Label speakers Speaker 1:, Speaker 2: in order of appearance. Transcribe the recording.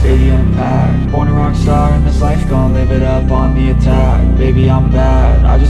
Speaker 1: Stadium packed Born a rock star in this life, gon' live it up on the attack. Baby, I'm bad, I just